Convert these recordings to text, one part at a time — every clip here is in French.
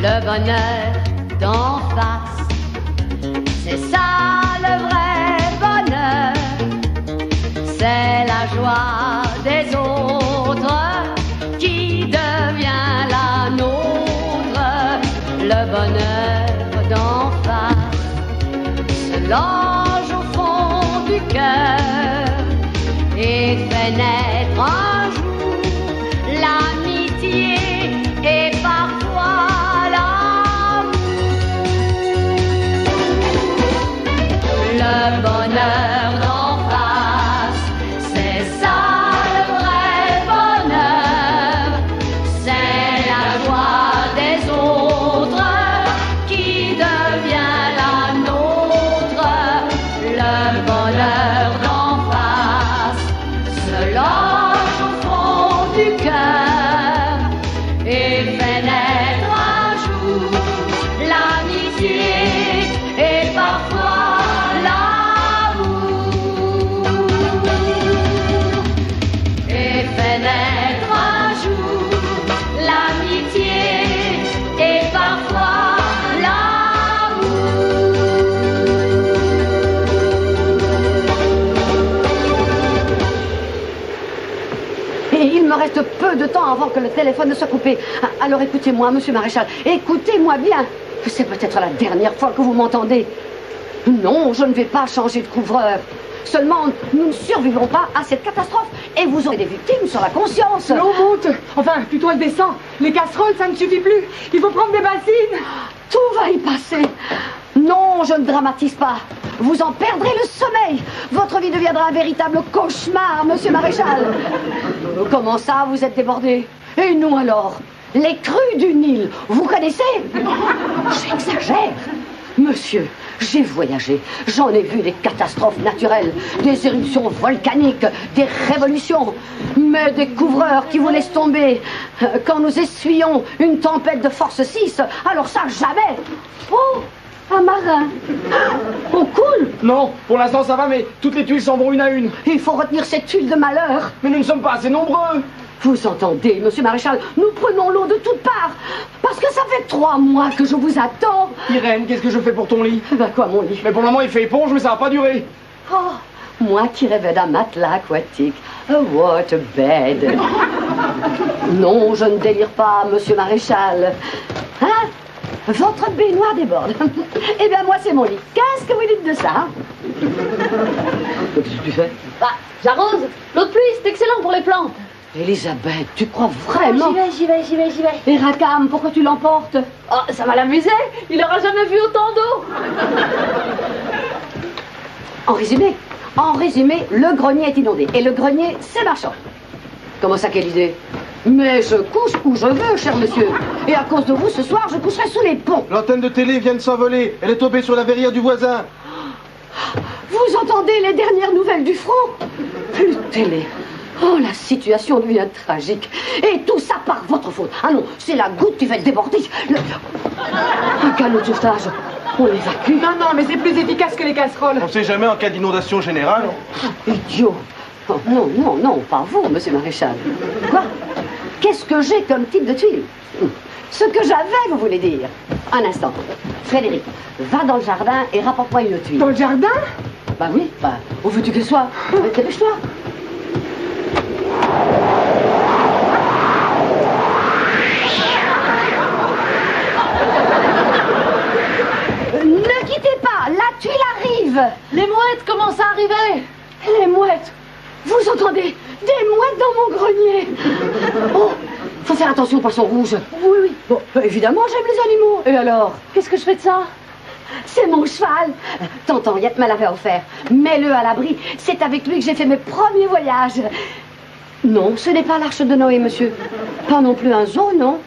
Le bonheur avant que le téléphone ne soit coupé. Alors écoutez-moi, monsieur Maréchal, écoutez-moi bien. C'est peut-être la dernière fois que vous m'entendez. Non, je ne vais pas changer de couvreur. Seulement, nous ne survivrons pas à cette catastrophe et vous aurez des victimes sur la conscience. L'eau monte. Enfin, plutôt elle descend. Les casseroles, ça ne suffit plus. Il faut prendre des bassines. Tout va y passer. Non, je ne dramatise pas. Vous en perdrez le sommeil. Votre vie deviendra un véritable cauchemar, monsieur Maréchal. Comment ça, vous êtes débordé Et nous alors Les crues du Nil, vous connaissez J'exagère. Monsieur, j'ai voyagé, j'en ai vu des catastrophes naturelles, des éruptions volcaniques, des révolutions, mais des couvreurs qui vous laissent tomber. Euh, quand nous essuyions une tempête de force 6, alors ça jamais. Oh un marin On coule Non, pour l'instant ça va, mais toutes les tuiles s'en vont une à une. Il faut retenir cette tuile de malheur Mais nous ne sommes pas assez nombreux. Vous entendez, monsieur Maréchal, nous prenons l'eau de toutes parts Parce que ça fait trois mois que je vous attends Irène, qu'est-ce que je fais pour ton lit? Ben quoi, mon lit? Mais pour le moment il fait éponge, mais ça va pas durer. Oh, moi qui rêvais d'un matelas aquatique. A water bed. Non, je ne délire pas, monsieur Maréchal. Hein? Votre baignoire déborde. Eh bien, moi, c'est mon lit. Qu'est-ce que vous dites de ça hein Qu'est-ce que tu fais Bah, j'arrose. L'eau de pluie, c'est excellent pour les plantes. Elisabeth, tu crois Oh, vraiment J'y vais, j'y vais, j'y vais, j'y vais. Et Rakam, pourquoi tu l'emportes Oh, ça va l'amuser. Il aura jamais vu autant d'eau. En résumé, en résumé, le grenier est inondé. Et le grenier, c'est marchand. Comment ça, quelle idée Mais je couche où je veux, cher monsieur. Et à cause de vous, ce soir, je coucherai sous les ponts. L'antenne de télé vient de s'envoler. Elle est tombée sur la verrière du voisin. Vous entendez les dernières nouvelles du front? Plus de télé. Oh, la situation devient tragique. Et tout ça par votre faute. Ah non, c'est la goutte qui va déborder. Le... Un canot de sauvetage. On l'évacue. Non, non, mais c'est plus efficace que les casseroles. On sait jamais en cas d'inondation générale. Idiot. Oh, non, non, non, pas vous, monsieur Maréchal. Quoi? Qu'est-ce que j'ai comme type de tuile? Ce que j'avais, vous voulez dire? Un instant. Frédéric, va dans le jardin et rapporte-moi une tuile. Dans le jardin? Bah oui, bah, où veux-tu qu'elle soit? Mais Dépêche-toi. Ne quittez pas, la tuile arrive Les mouettes commencent à arriver. Les mouettes Vous entendez? Des mouettes dans mon grenier Oh Faut faire attention aux poissons rouges Oui, oui. Bon, euh, évidemment, j'aime les animaux. Et alors Qu'est-ce que je fais de ça? C'est mon cheval Tonton Henriette me l'avait offert. Mets-le à l'abri. C'est avec lui que j'ai fait mes premiers voyages. Non, ce n'est pas l'arche de Noé, monsieur. Pas non plus un zoo, non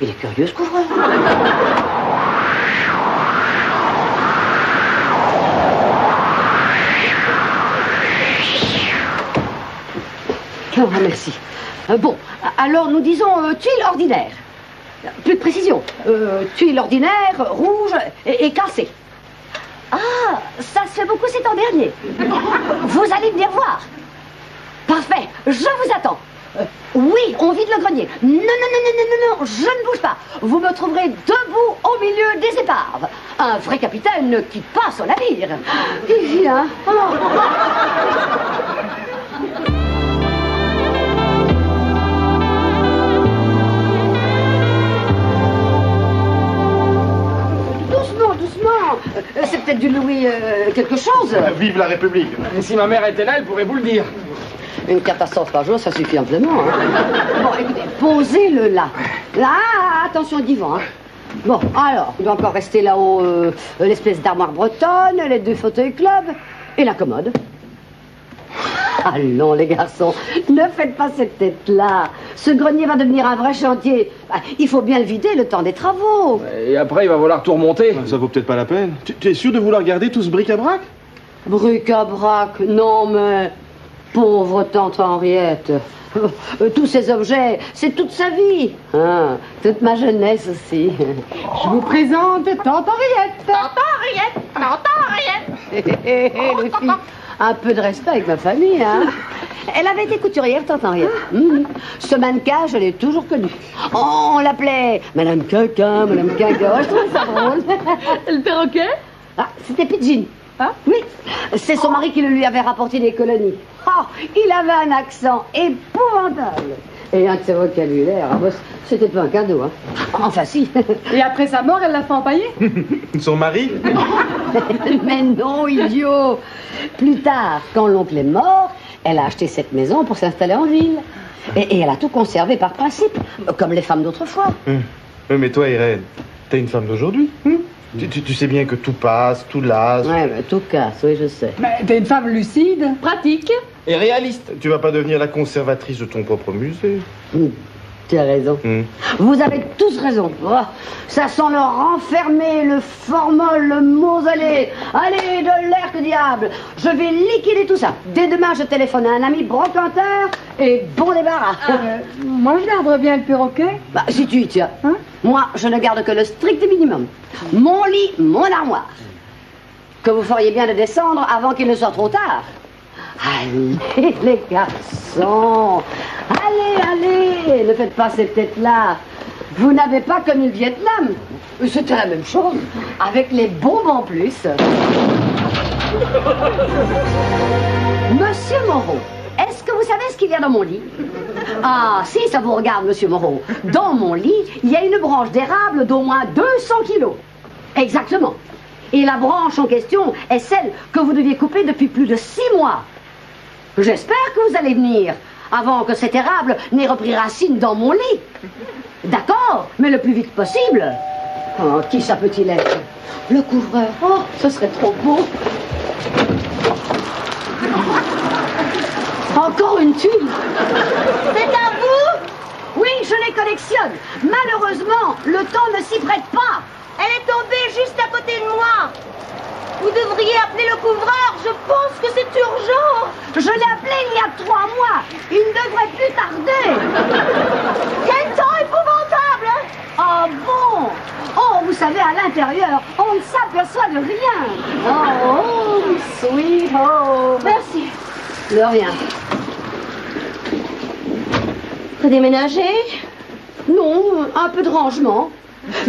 Il est curieux, ce couvreur. Ah, merci. Euh, bon, alors nous disons euh, tuile ordinaire. Plus de précision. Euh, tuile ordinaire, rouge et, et cassée. Ah, ça se fait beaucoup, c'est en dernier. Vous allez venir voir. Parfait, je vous attends. Euh, oui, on vide le grenier. Non, non, non, non, non, non, non, je ne bouge pas. Vous me trouverez debout au milieu des épaves. Un vrai capitaine ne quitte pas son navire. Il vient. Oh. Doucement, doucement. Euh, C'est peut-être du Louis euh, quelque chose. Vive la République Et si ma mère était là, elle pourrait vous le dire. Une catastrophe par jour, ça suffit amplement. hein. Bon, écoutez, posez-le là. Là, attention au divan. hein. Bon, alors, il doit encore rester là-haut euh, l'espèce d'armoire bretonne, les deux fauteuils club et la commode. Allons, les garçons, ne faites pas cette tête-là. Ce grenier va devenir un vrai chantier. Ah, Il faut bien le vider le temps des travaux. Et après, il va falloir tout remonter. Ça vaut peut-être pas la peine. Tu, tu es sûr de vouloir garder tout ce bric-à-brac Bric-à-brac, non mais... Pauvre tante Henriette. Euh, Tous ces objets, c'est toute sa vie. Hein, toute ma jeunesse aussi. Je vous présente Tante Henriette. Les filles, un peu de respect avec ma famille, hein. Elle avait été couturière, tante Henriette. Mhm. Ce mannequin, je l'ai toujours connu. Oh, on l'appelait Madame Quinquin, Madame Quinquin. Oh, je trouvais ça drôle. Le perroquet Ah, c'était Pidgin. Hein Oui, c'est son mari qui le lui avait rapporté des colonies. Oh, il avait un accent épouvantable. Et un de ses vocabulaires, ah, bah, c'était pas un cadeau, hein. Enfin, si. Et après sa mort, elle l'a fait empailler Son mari Mais non, idiot. Plus tard, quand l'oncle est mort, elle a acheté cette maison pour s'installer en ville. Et, et elle a tout conservé par principe, comme les femmes d'autrefois. Hum. Mais toi, Irène, t'es une femme d'aujourd'hui. hum? Tu, tu- tu sais bien que tout passe, tout lasse. Ouais, mais tout casse, oui, je sais. Mais t'es une femme lucide. Pratique. Et réaliste. Tu vas pas devenir la conservatrice de ton propre musée. Hum, Tu as raison. Hum. Vous avez tous raison. Oh, ça sent le renfermé, le formol, le mausolée. Allez, de l'air que diable. Je vais liquider tout ça. Dès demain, je téléphone à un ami brocanteur et bon débarras. Euh, moi, je garderais bien le perroquet. Bah, si tu y tiens. Hein Moi, je ne garde que le strict minimum. Mon lit, mon armoire. Que vous feriez bien de descendre avant qu'il ne soit trop tard. Allez, les garçons. Allez, allez. Ne faites pas cette tête-là. Vous n'avez pas connu le Vietnam. C'était la même chose. Avec les bombes en plus. Monsieur Moreau, est-ce que vous savez ce qu'il y a dans mon lit? Ah, si, ça vous regarde, monsieur Moreau. Dans mon lit, il y a une branche d'érable d'au moins 200 kilos. Exactement. Et la branche en question est celle que vous deviez couper depuis plus de six mois. J'espère que vous allez venir avant que cet érable n'ait repris racine dans mon lit. D'accord, mais le plus vite possible. Oh, qui ça peut-il être? Le couvreur. Oh, ce serait trop beau. Encore une tuile. C'est à vous? Oui, je les collectionne. Malheureusement, le temps ne s'y prête pas. Elle est tombée juste à côté de moi. Vous devriez appeler le couvreur. Je pense que c'est urgent. Je l'ai appelé il y a trois mois. Il ne devrait plus tarder. Quel temps épouvantable. Oh bon Oh, vous savez, à l'intérieur, on ne s'aperçoit de rien. Oh, oh, sweet home. Merci. De rien. Redéménager Non, un peu de rangement.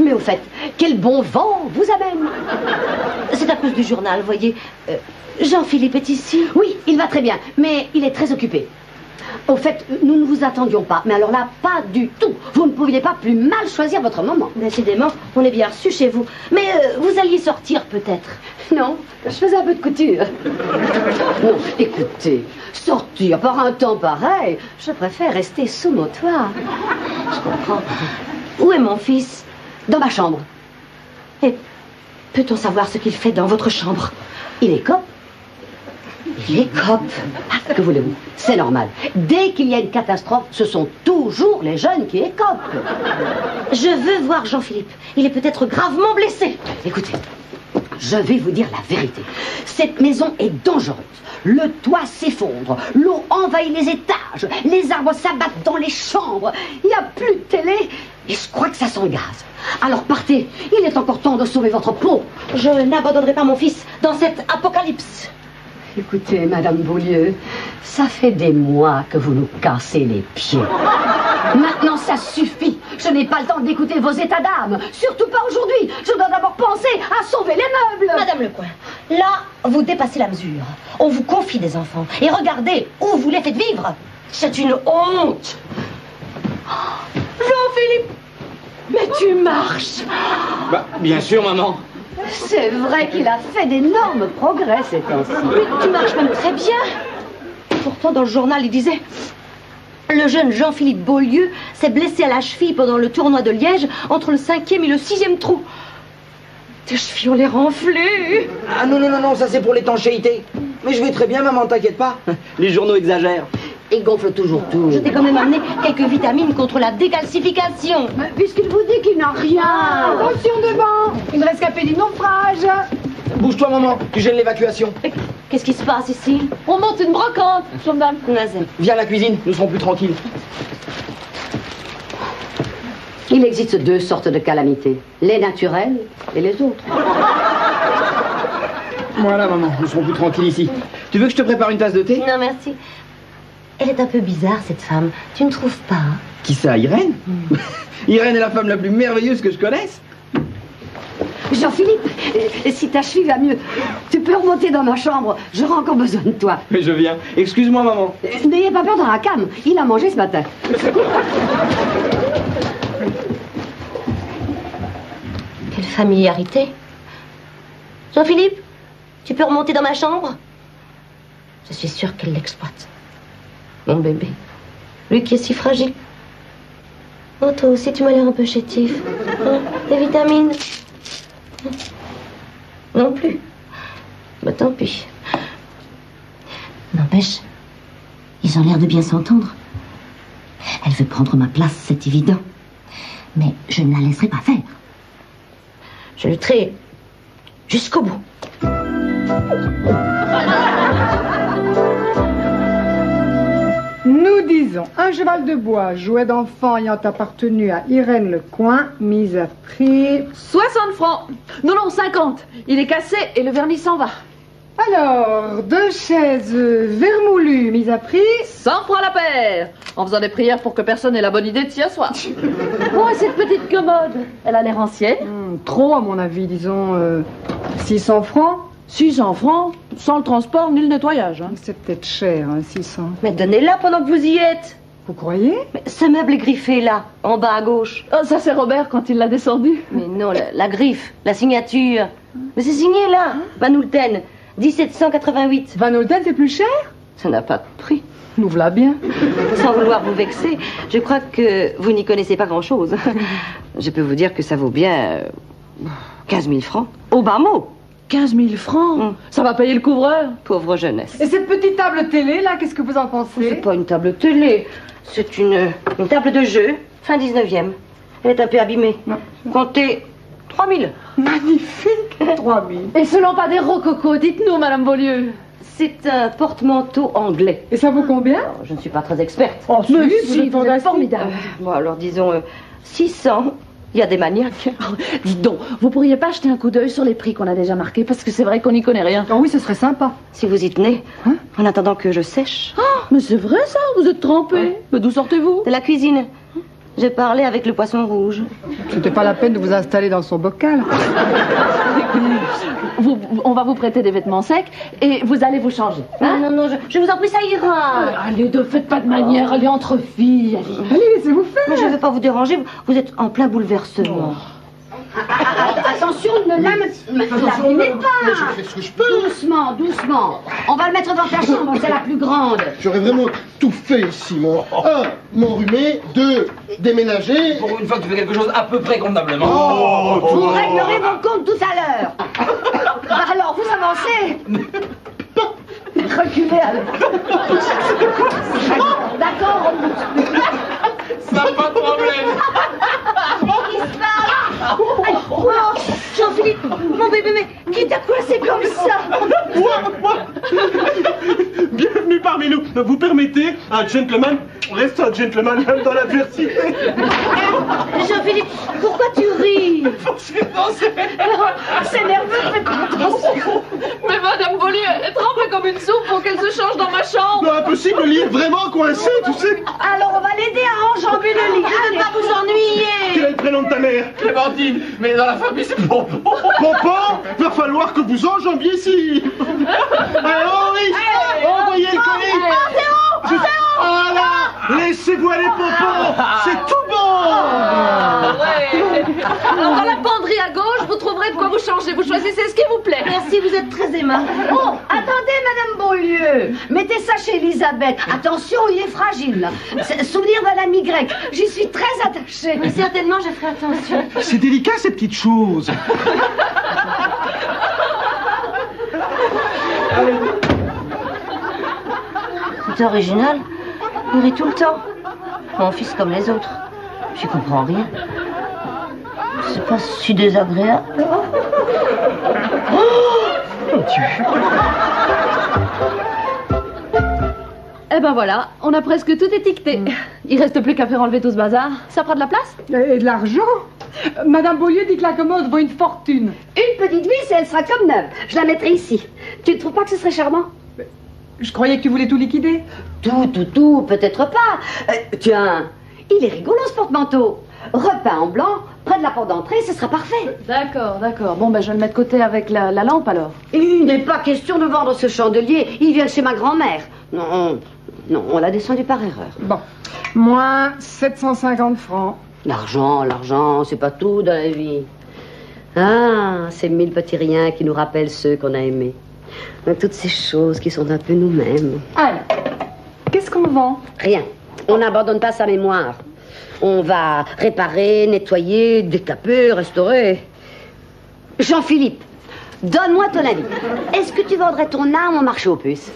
Mais au fait, quel bon vent vous amène C'est à cause du journal, voyez. Euh, Jean-Philippe est ici. Oui, il va très bien, mais il est très occupé. Au fait, nous ne vous attendions pas, mais alors là, pas du tout. Vous ne pouviez pas plus mal choisir votre moment. Décidément, on est bien reçu chez vous. Mais euh, vous alliez sortir peut-être. Non, je faisais un peu de couture. Non, écoutez, sortir par un temps pareil, je préfère rester sous mon toit. Je comprends. Où est mon fils? Dans ma chambre. Et peut-on savoir ce qu'il fait dans votre chambre? Il est cop. Il est cop. Ah, que voulez-vous? C'est normal. Dès qu'il y a une catastrophe, ce sont toujours les jeunes qui écopent. Je veux voir Jean-Philippe. Il est peut-être gravement blessé. Écoutez, je vais vous dire la vérité. Cette maison est dangereuse. Le toit s'effondre, l'eau envahit les étages, les arbres s'abattent dans les chambres, il n'y a plus de télé. Et je crois que ça sent. Alors partez, il est encore temps de sauver votre peau. Je n'abandonnerai pas mon fils dans cette apocalypse. Écoutez, Madame Beaulieu, ça fait des mois que vous nous cassez les pieds. Maintenant, ça suffit. Je n'ai pas le temps d'écouter vos états d'âme. Surtout pas aujourd'hui. Je dois d'abord penser à sauver les meubles. Madame Lecoin, là, vous dépassez la mesure. On vous confie des enfants. Et regardez où vous les faites vivre. C'est une honte. Jean-Philippe Mais tu marches Bah, bien sûr, maman. C'est vrai qu'il a fait d'énormes progrès ces temps-ci. Tu marches même très bien. Pourtant, dans le journal, il disait Le jeune Jean-Philippe Beaulieu s'est blessé à la cheville pendant le tournoi de Liège entre le cinquième et le sixième trou. Tes chevilles ont l'air enflées. Ah non, non, non, non, ça c'est pour l'étanchéité. Mais je vais très bien, maman, t'inquiète pas. Les journaux exagèrent. Il gonfle toujours tout. Je t'ai quand même amené quelques vitamines contre la décalcification. Mais Puisqu'il vous dit qu'il n'a rien. Attention devant Une rescapée du naufrage Bouge-toi, maman, tu gênes l'évacuation. Qu'est-ce qui se passe ici? On monte une brocante, gendarme. Viens à la cuisine, nous serons plus tranquilles. Il existe deux sortes de calamités. Les naturelles et les autres. Voilà, maman, nous serons plus tranquilles ici. Tu veux que je te prépare une tasse de thé? Non, merci. Elle est un peu bizarre, cette femme. Tu ne trouves pas hein Qui ça, Irène Irène est la femme la plus merveilleuse que je connaisse. Jean-Philippe, si ta cheville va mieux, tu peux remonter dans ma chambre. J'aurai encore besoin de toi. Mais je viens. Excuse-moi, maman. N'ayez pas peur dans la cam. Il a mangé ce matin. Quelle familiarité. Jean-Philippe, tu peux remonter dans ma chambre? Je suis sûre qu'elle l'exploite. Mon bébé. Lui qui est si fragile. Oh, toi aussi, tu m'as l'air un peu chétif. Hein, Des vitamines Non plus. Bah tant pis. N'empêche, ils ont l'air de bien s'entendre. Elle veut prendre ma place, c'est évident. Mais je ne la laisserai pas faire. Je lutterai jusqu'au bout. Disons, un cheval de bois, jouet d'enfant ayant appartenu à Irène Lecoin, mise à prix... 60 francs. Non, non, 50. Il est cassé et le vernis s'en va. Alors, deux chaises vermoulues, mise à prix... 100 francs la paire. En faisant des prières pour que personne ait la bonne idée de s'y asseoir. Oh, et cette petite commode. Elle a l'air ancienne. Hmm, trop, à mon avis, disons... euh, 600 francs 600 francs, sans le transport ni le nettoyage. hein. C'est peut-être cher, hein, 600. Mais donnez-la pendant que vous y êtes. Vous croyez? Mais ce meuble est griffé là, en bas à gauche. Oh, ça, c'est Robert quand il l'a descendu. Mais non, la, la griffe, la signature. Mais c'est signé là, Van Houlten, 1788. Van Holten, c'est plus cher? Ça n'a pas de prix. Nous voilà bien. Sans vouloir vous vexer, je crois que vous n'y connaissez pas grand-chose. Je peux vous dire que ça vaut bien euh, 15 000 francs. Au bas mot, 15 000 francs. Hum. Ça va payer le couvreur. pauvre jeunesse. Et cette petite table télé, là, qu'est-ce que vous en pensez? C'est pas une table télé, c'est une, une table de jeu, fin 19e. Elle est un peu abîmée. Comptez 3 000. Magnifique 3000. Et ce lampadaire rococo, dites-nous, Madame Beaulieu. C'est un porte-manteau anglais. Et ça vaut combien? Alors, je ne suis pas très experte. Oh, Mais si, vous êtes formidable. Bon, alors disons euh, 600. Il y a des maniaques. Dites donc, vous pourriez pas jeter un coup d'œil sur les prix qu'on a déjà marqués parce que c'est vrai qu'on n'y connaît rien. Oh oui, ce serait sympa. Si vous y tenez, en attendant que je sèche. Mais c'est vrai ça, vous êtes trempé. Mais d'où sortez-vous? De la cuisine. J'ai parlé avec le poisson rouge. C'était pas la peine de vous installer dans son bocal. Vous- On va vous prêter des vêtements secs et vous allez vous changer. non, non, non, je, je vous en prie, ça ira. Allez, ne faites pas de manière, allez entre filles. Allez. Allez, laissez-vous faire. Mais je ne veux pas vous déranger, vous êtes en plein bouleversement. Attention, ne l'abîmez pas. Je fais ce que je peux. Doucement, doucement. On va le mettre dans ta chambre, c'est la plus grande. J'aurais vraiment tout fait ici, moi. Un, m'enrhumer. Deux, déménager. Pour une fois que tu fais quelque chose à peu près convenablement. Oh, Vous réglerez vos comptes tout à l'heure. Bah alors, vous avancez. Reculez alors. D'accord, Ça pas de problème. Oh, Jean-Philippe, mon bébé, mais qui t'a coincé comme ça Bienvenue parmi nous. Vous permettez Un gentleman reste un gentleman même dans l'adversité. Jean-Philippe, pourquoi tu ris C'est nerveux, faites attention. Mais Madame Beaulieu, elle trempe comme une soupe pour qu'elle se change dans ma chambre. Non, impossible, le lit est vraiment coincé, tu sais. Alors on va l'aider à enjamber le lit. De ne pas vous ennuyer Quel est le prénom de ta mère Clémentine, mais dans la famille, c'est bon. Pompon, va falloir que vous enjambiez ici. Alors, oui, envoyez le colis. Voilà, laissez-vous aller, Pompon, c'est tout bon. Ah, ouais. Alors dans la penderie à gauche, vous trouverez de quoi vous changer. Vous choisissez ce qui vous plaît. Merci, vous êtes très aimable. Oh, attendez, Madame Beaulieu. Mettez ça chez Elisabeth. Attention, il est fragile. là. C'est- Souvenir d'un ami grec. J'y suis très attachée. Mais certainement, je ferai attention. C'est délicat, ces petites choses. C'est original. Il rit tout le temps. Mon fils comme les autres. Je comprends rien. C'est pas si désagréable. Eh ben voilà, on a presque tout étiqueté. Il reste plus qu'à faire enlever tout ce bazar. Ça prend de la place? Et de l'argent? Madame Beaulieu dit que la commode vaut une fortune. Une petite vis et elle sera comme neuve. Je la mettrai ici. Tu ne trouves pas que ce serait charmant? Je croyais que tu voulais tout liquider. Tout, tout, tout, peut-être pas. Euh, tiens, il est rigolo ce porte-manteau. Repeint en blanc, près de la porte d'entrée, ce sera parfait. D'accord, d'accord. Bon, ben je vais le mettre de côté avec la, la lampe alors. Il n'est pas question de vendre ce chandelier. Il vient de chez ma grand-mère. Non, non, on l'a descendu par erreur. Bon, moins 750 francs. L'argent, l'argent, c'est pas tout dans la vie. Ah, ces mille petits riens qui nous rappellent ceux qu'on a aimés. Toutes ces choses qui sont un peu nous-mêmes. Alors, qu'est-ce qu'on vend? Rien. On n'abandonne pas sa mémoire. On va réparer, nettoyer, décaper, restaurer. Jean-Philippe, donne-moi ton avis. Est-ce que tu vendrais ton âme au marché aux puces?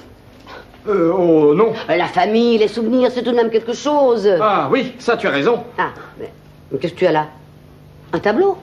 Euh, oh non. La famille, les souvenirs, c'est tout de même quelque chose. Ah oui, ça tu as raison. Ah, mais mais qu'est-ce que tu as là? Un tableau?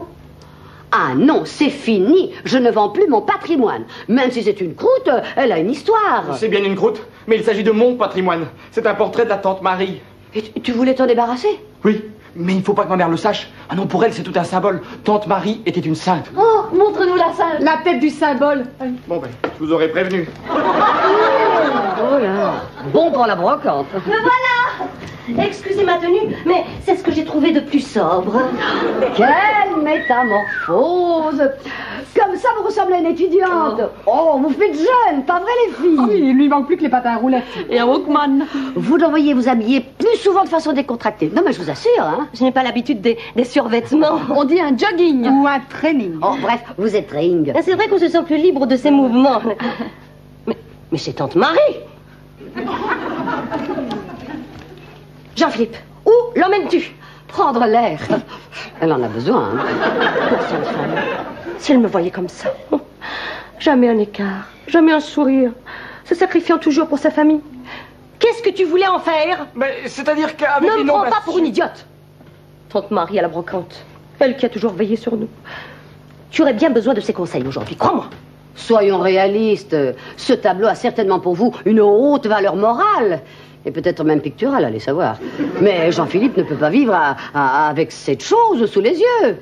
Ah non, c'est fini. Je ne vends plus mon patrimoine. Même si c'est une croûte, elle a une histoire. C'est bien une croûte, mais il s'agit de mon patrimoine. C'est un portrait de la tante Marie. Et tu- voulais t'en débarrasser? Oui, mais il ne faut pas que ma mère le sache. Ah non, pour elle, c'est tout un symbole. Tante Marie était une sainte. Oh, montre-nous la salle. La tête du symbole. Bon ben, je vous aurais prévenu. Oh là Bon pour la brocante. Me voilà Excusez ma tenue, mais c'est ce que j'ai trouvé de plus sobre. Quelle métamorphose Comme ça, vous ressemblez à une étudiante. Oh, vous faites jeune, pas vrai les filles? Oh oui, il lui manque plus que les patins à roulettes. Et un Walkman. Vous devriez vous habiller plus souvent de façon décontractée. Non, mais je vous assure, hein. Je n'ai pas l'habitude des, des survêtements. On dit un jogging. Ou un training. Oh, bref, vous êtes ring. C'est vrai qu'on se sent plus libre de ses mouvements. Mais, mais c'est Tante Marie Jean-Philippe, où l'emmènes-tu? Prendre l'air. Elle en a besoin. hein. Pour cette femme, si elle me voyait comme ça. Jamais un écart, jamais un sourire, se sacrifiant toujours pour sa famille. Qu'est-ce que tu voulais en faire? Mais c'est-à-dire qu'avec Ne me prends pas pour une idiote. Tante Marie à la brocante, elle qui a toujours veillé sur nous. Tu aurais bien besoin de ses conseils aujourd'hui, crois-moi. Soyons réalistes. Ce tableau a certainement pour vous une haute valeur morale. Et peut-être même picturale, allez savoir. Mais Jean-Philippe ne peut pas vivre à- à- avec cette chose sous les yeux.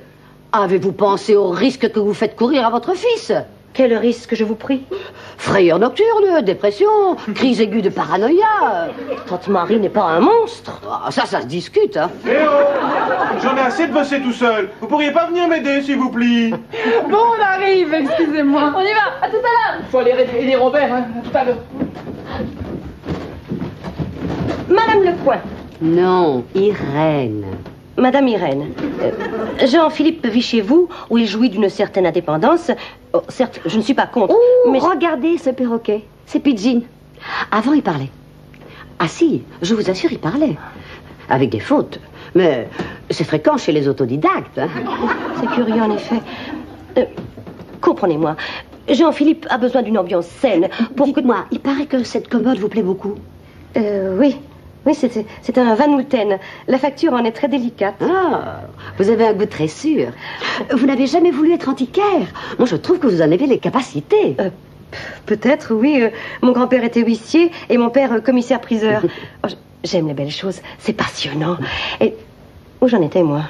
Avez-vous pensé au risque que vous faites courir à votre fils? Quel risque, je vous prie? Frayeur nocturne, dépression, crise aiguë de paranoïa. Tante Marie n'est pas un monstre. Ah, ça, ça se discute, hein. Eh oh J'en ai assez de bosser tout seul. Vous pourriez pas venir m'aider, s'il vous plaît Bon, on arrive, excusez-moi. On y va, à tout à l'heure. Il faut aller aider Robert, hein, tout à l'heure. Madame Lecoin, Non, Irène. Madame Irène, euh, Jean-Philippe vit chez vous, où il jouit d'une certaine indépendance. Oh, certes, je ne suis pas contre, mais... regardez ce perroquet. C'est Pidgin. Avant, il parlait. Ah si, je vous assure, il parlait. Avec des fautes. Mais c'est fréquent chez les autodidactes. hein. C'est curieux, en effet. Euh, Comprenez-moi, Jean-Philippe a besoin d'une ambiance saine pour que... Dites-moi, il paraît que cette commode vous plaît beaucoup. Euh, oui, oui, c'est un Van Houten. La facture en est très délicate. Ah, vous avez un goût très sûr. Vous n'avez jamais voulu être antiquaire. Moi, je trouve que vous en avez les capacités. Euh, Peut-être, oui. euh, mon grand-père était huissier et mon père euh, commissaire-priseur. Oh, J'aime les belles choses. C'est passionnant. Et où j'en étais, moi?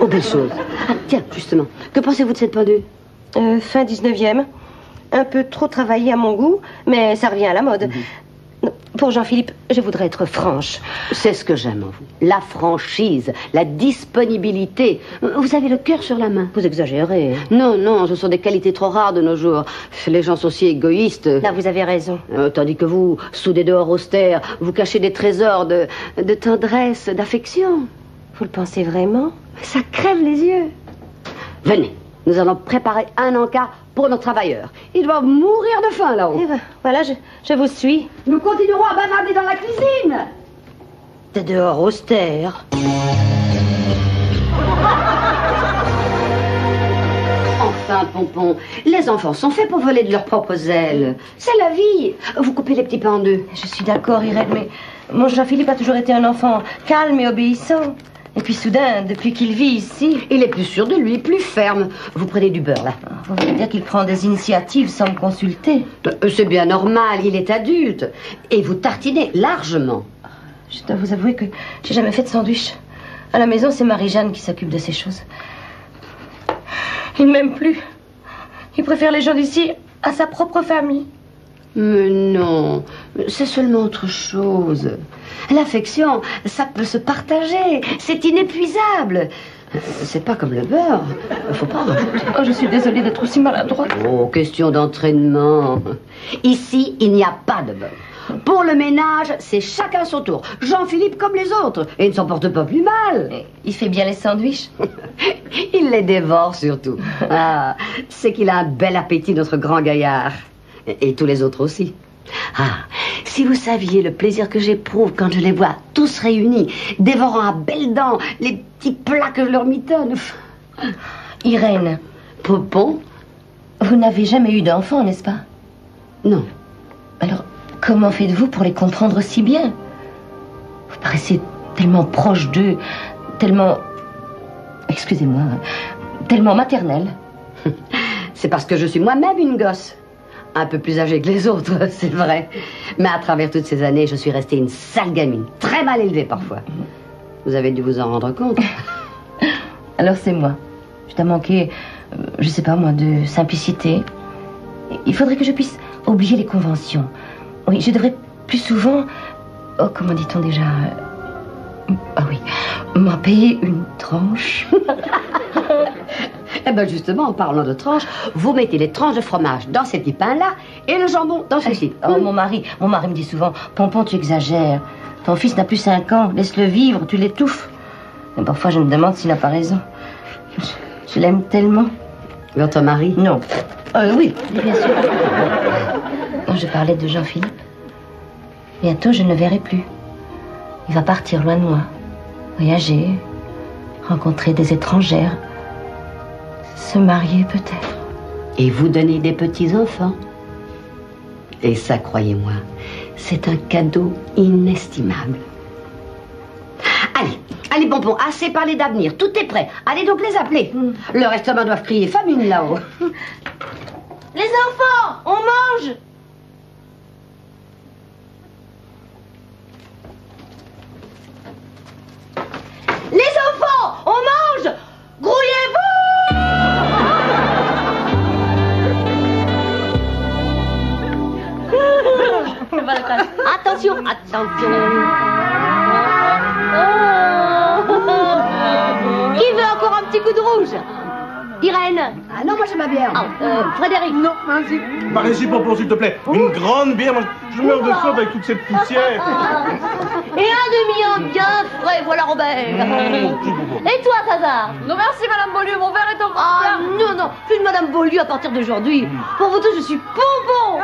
Aux belles choses. Ah, tiens, justement, que pensez-vous de cette pendule? Euh, Fin 19e. Un peu trop travaillé à mon goût, mais ça revient à la mode. Non, Pour Jean-Philippe, je voudrais être franche. C'est ce que j'aime en vous. La franchise, la disponibilité. Vous avez le cœur sur la main. Vous exagérez. Non, non, ce sont des qualités trop rares de nos jours. Les gens sont si égoïstes. Là, vous avez raison. Euh, tandis que vous, sous des dehors austères, vous cachez des trésors de, de tendresse, d'affection. Vous le pensez vraiment? Ça crève les yeux. Venez, nous allons préparer un encas pour nos travailleurs. Ils doivent mourir de faim là-haut. Eh ben, Voilà, je, je vous suis. Nous continuerons à bavarder dans la cuisine. De dehors austère. Enfin, Pompon, les enfants sont faits pour voler de leurs propres ailes. C'est la vie. Vous coupez les petits pains en deux. Je suis d'accord, Irène, mais mon Jean-Philippe a toujours été un enfant calme et obéissant. Et puis soudain, depuis qu'il vit ici, Il est plus sûr de lui, plus ferme. Vous prenez du beurre là. vous voulez dire qu'il prend des initiatives sans me consulter. Euh, C'est bien normal, il est adulte. Et vous tartinez largement. Je dois vous avouer que j'ai jamais fait de sandwich. À la maison, c'est Marie-Jeanne qui s'occupe de ces choses. Il m'aime plus. Il préfère les gens d'ici à sa propre famille. Mais non, c'est seulement autre chose. L'affection, ça peut se partager. C'est inépuisable. C'est pas comme le beurre. Faut pas en rajouter. Oh, je suis désolée d'être aussi maladroite. Oh, question d'entraînement. Ici, il n'y a pas de beurre. Pour le ménage, c'est chacun son tour. Jean-Philippe comme les autres. Et il ne s'en porte pas plus mal. Il fait bien les sandwichs. Il les dévore surtout. Ah, c'est qu'il a un bel appétit, notre grand gaillard. Et, et tous les autres aussi. Ah, si vous saviez le plaisir que j'éprouve quand je les vois tous réunis, dévorant à belles dents les petits plats que je leur mitonne. Irène, Popon vous n'avez jamais eu d'enfant, n'est-ce pas? Non. Alors, comment faites-vous pour les comprendre si bien? Vous paraissez tellement proche d'eux, tellement... Excusez-moi, tellement maternel. C'est parce que je suis moi-même une gosse. Un peu plus âgée que les autres, c'est vrai. Mais à travers toutes ces années, je suis restée une sale gamine, très mal élevée parfois. Vous avez dû vous en rendre compte. Alors c'est moi. Je t'ai manqué, euh, je sais pas moi, de simplicité. Il faudrait que je puisse oublier les conventions. Oui, je devrais plus souvent... Oh, comment dit-on déjà? Ah oui, m'en payer une tranche. Eh bien justement, en parlant de tranches, vous mettez les tranches de fromage dans ces petits pains-là et le jambon dans ceci. Oh, mon mari, mon mari me dit souvent, Pompon, tu exagères. Ton fils n'a plus cinq ans, laisse-le vivre, tu l'étouffes. Mais parfois, je me demande s'il n'a pas raison. Je, je l'aime tellement. Votre mari Non. Euh, oui, bien sûr. Non, je parlais de Jean-Philippe. Bientôt, je ne le verrai plus. Il va partir loin de moi. Voyager, rencontrer des étrangères. Se marier peut-être. Et vous donner des petits-enfants. Et ça, croyez-moi, c'est un cadeau inestimable. Allez, allez, bonbons, assez parlé d'avenir. Tout est prêt. Allez donc les appeler. Leur estomac doivent crier famine là-haut. Les enfants, on mange Les enfants, on mange Attention, attention Qui veut encore un petit coup de rouge? Irène Ah non, moi j'ai ma bière. Ah, euh, Frédéric Non, vas-y. Marie-y, Pompon, s'il te plaît. Une grande bière. moi, je meurs de faim avec toute cette poussière. Et un demi bien frais, voilà Robert. Et toi, Tazar Non merci Madame Beaulieu, mon verre est encore Ah non, non, plus de Madame Beaulieu à partir d'aujourd'hui. Pour vous tous, je suis bonbon.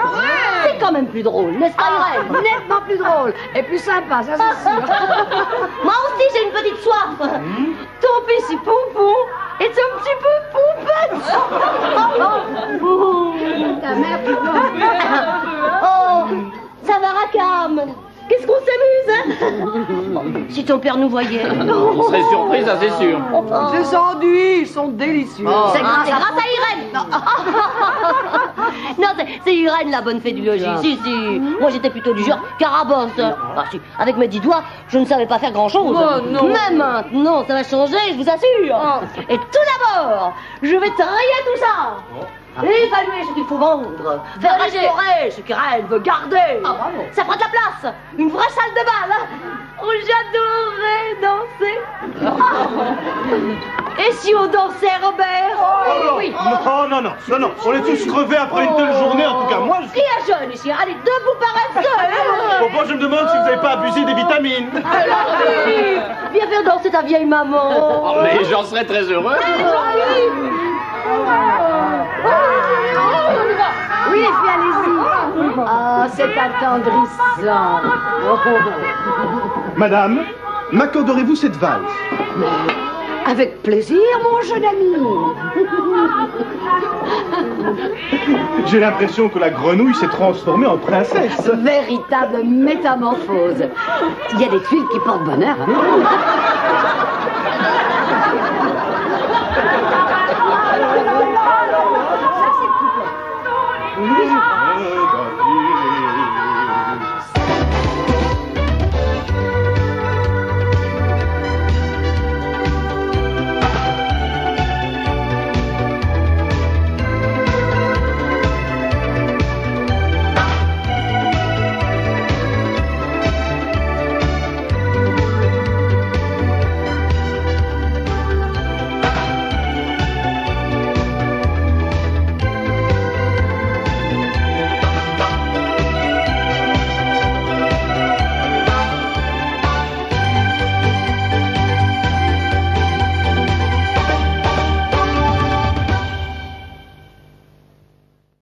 C'est quand même plus drôle, n'est-ce pas, Irène Nettement plus drôle et plus sympa, ça c'est sûr. Moi aussi, j'ai une petite soif. Ton petit pompon est un petit peu pompette. Ta mère, tu. Oh, ça va, Racam Qu'est-ce qu'on s'amuse, hein Si ton père nous voyait. Il serait surpris, ça c'est sûr. Ces enduits, ils sont délicieux. C'est Ah, grâce c'est à grâce à Irène Non, c'est- c'est Irène la bonne fée du logis. Si, si. Moi, j'étais plutôt du genre carabosse. Ah, si. Avec mes dix doigts, je ne savais pas faire grand-chose. Oh, non. Mais maintenant, ça va changer, je vous assure. Et tout d'abord, je vais trier tout ça. Évaluer ce qu'il faut vendre, faire restaurer ce qu'Irène veut garder. ça prend de la place, une vraie salle de bal. Oh, j'adorerais danser. Et si on dansait, Robert? Oui. Non, non, non, non, non. On est tous crevés après une telle journée, en tout cas. Moi, je... Qui est jeune ici? Allez, debout paresseux Bon, bon, je me demande si vous n'avez pas abusé des vitamines. Alors, Philippe, viens faire danser ta vieille maman. Mais j'en serais très heureux. Oui, les filles, allez-y. Ah, c'est attendrissant. Madame, m'accorderez-vous cette valse? Avec plaisir, mon jeune ami. J'ai l'impression que la grenouille s'est transformée en princesse. Véritable métamorphose. Il y a des tuiles qui portent bonheur. hein.